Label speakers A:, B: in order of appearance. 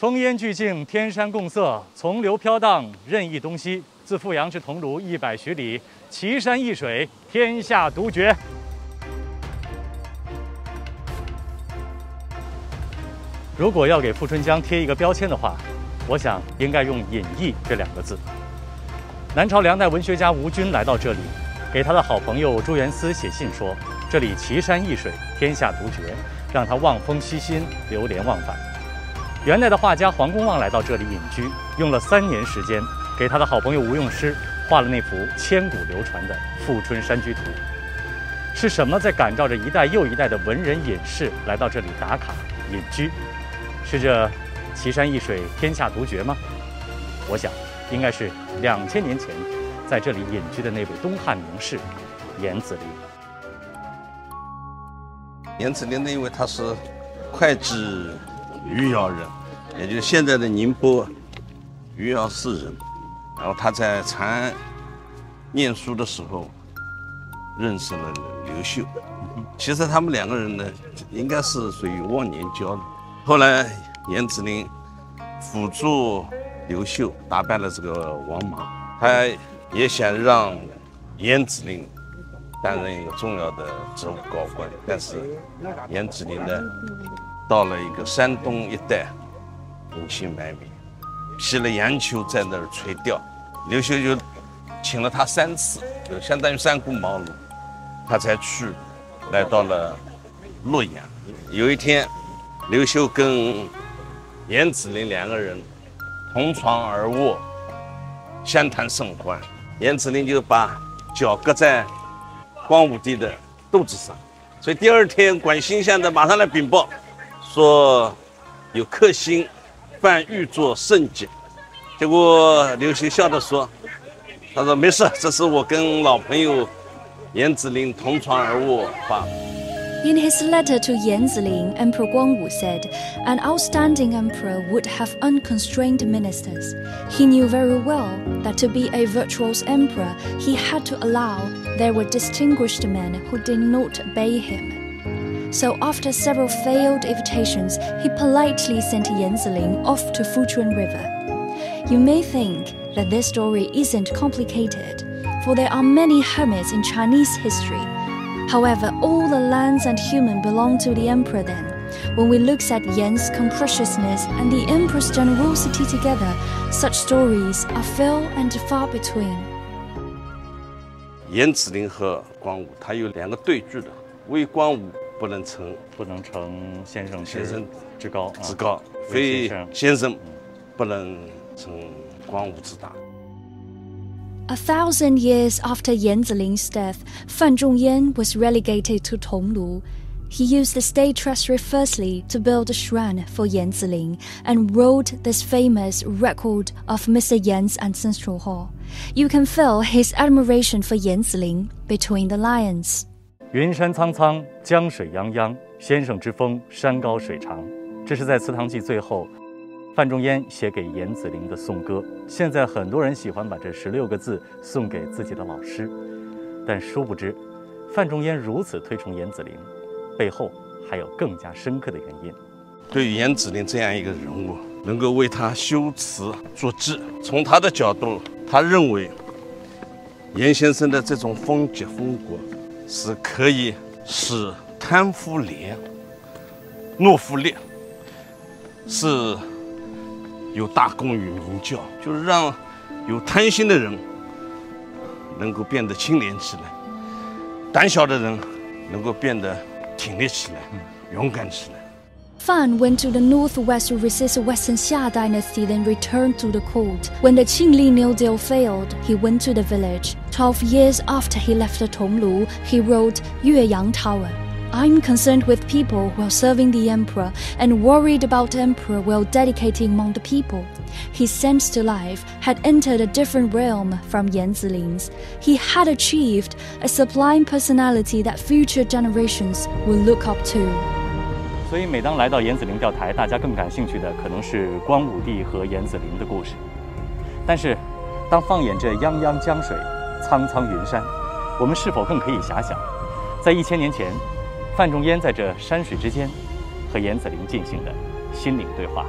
A: 烽烟俱静，天山共色，从流飘荡，任意东西。自富阳至桐庐一百许里，奇山异水，天下独绝。如果要给富春江贴一个标签的话，我想应该用“隐逸”这两个字。南朝梁代文学家吴均来到这里，给他的好朋友朱元思写信说：“这里奇山异水，天下独绝，让他望风息心，流连忘返。”元代的画家黄公望来到这里隐居，用了三年时间，给他的好朋友吴用师画了那幅千古流传的《富春山居图》。是什么在感召着一代又一代的文人隐士来到这里打卡隐居？是这奇山异水，天下独绝吗？我想，应该是两千年前在这里隐居的那位东汉名士严子陵。
B: 严子陵呢，因为他是会稽余姚人，也就是现在的宁波余姚市人。然后他在长安念书的时候认识了刘秀。其实他们两个人呢，应该是属于忘年交的。后来严子陵辅助刘秀打败了这个王莽，他也想让严子陵担任一个重要的职务高官，但是严子陵呢，到了一个山东一带隐姓埋名，披了羊裘在那儿垂钓，刘秀就请了他三次，就相当于三顾茅庐，他才去来到了洛阳。有一天。刘秀跟严子陵两个人同床而卧，相谈甚欢。严子陵就把脚搁在光武帝的肚子上，所以第二天管星象的马上来禀报，说有克星犯欲作圣旨。结果刘秀笑着说：“他说没事，这是我跟老朋友严子陵同床而卧罢了。”
C: In his letter to Yan Ziling, Emperor Guangwu said, an outstanding emperor would have unconstrained ministers. He knew very well that to be a virtuous emperor, he had to allow there were distinguished men who did not obey him. So after several failed invitations, he politely sent Yan Ziling off to Fuchun River. You may think that this story isn't complicated, for there are many hermits in Chinese history However, all the lands and human belong to the emperor then. When we look at Yan's capriciousness and the emperor's generosity together, such stories are few and far between.
B: 严子陵和光武，他有两个对句的，为光武 不能成，
A: 不能成先生
B: 先生
A: 之高
B: 之高，非先生不能成光武之大。
C: a thousand years after Yan Ziling's death, Fan Zhongyan was relegated to Tonglu. He used the state treasury firstly to build a shrine for Yan Ziling and wrote this famous record of Mr. Yan's ancestral hall. You can feel his admiration for Yan Ziling between the lines.
A: 云山苍苍，江水泱泱，先生之风，山高水长。这是在《祠堂记》最后范仲淹写给严子陵的颂歌，现在很多人喜欢把这十六个字送给自己的老师，但殊不知，范仲淹如此推崇严子陵，背后还有更加深刻的原因。
B: 对于严子陵这样一个人物，能够为他修辞作志，从他的角度，他认为严先生的这种风节风骨是可以使贪腐廉、懦夫劣，是。有大功于明教，就是让有贪心的人能够变得清廉起来，胆小的人能够变得挺立起来，勇敢起来。
C: Fan went to the northwest to resist the Western Xia dynasty, then returned to the court. When the Qingli New Deal failed, he went to the village. Twelve years after he left the Tonglu, he wrote Yueyang Tower. I'm concerned with people while serving the emperor and worried about the emperor while dedicating among the people. His sense to life had entered a different realm from Yan Ziling's. He had achieved a sublime personality that future generations will look up to.
A: 所以，每当来到严子陵钓台，大家更感兴趣的可能是光武帝和严子陵的故事。但是，当放眼这泱泱江水、苍苍云山，我们是否更可以遐想，在一千年前？范仲淹在这山水之间，和严子陵进行的心灵对话。